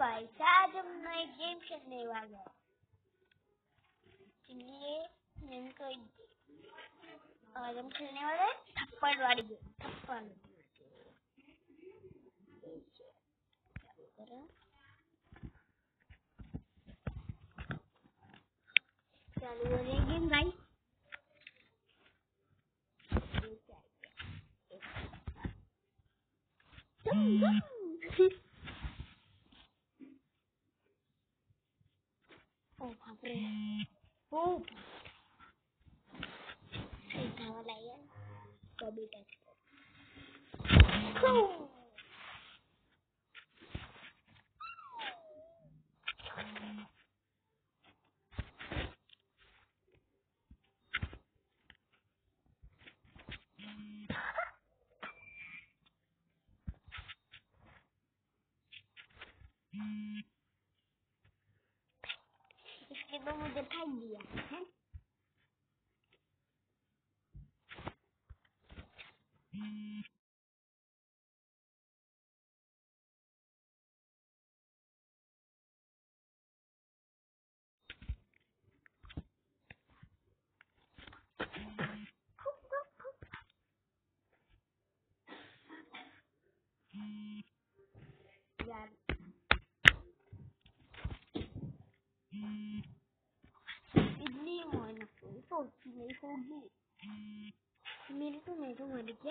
भाई आज हम नए गेम खेलने वाले हैं। चलिए गेम को आज हम खेलने वाले हैं थप्पड़ वाली गेम थप्पड़। चालू हो रही गेम भाई। Thank mm -hmm. you. 给我的拍脸。呀，看 மிருட்டு மிருட்டு அடிக்க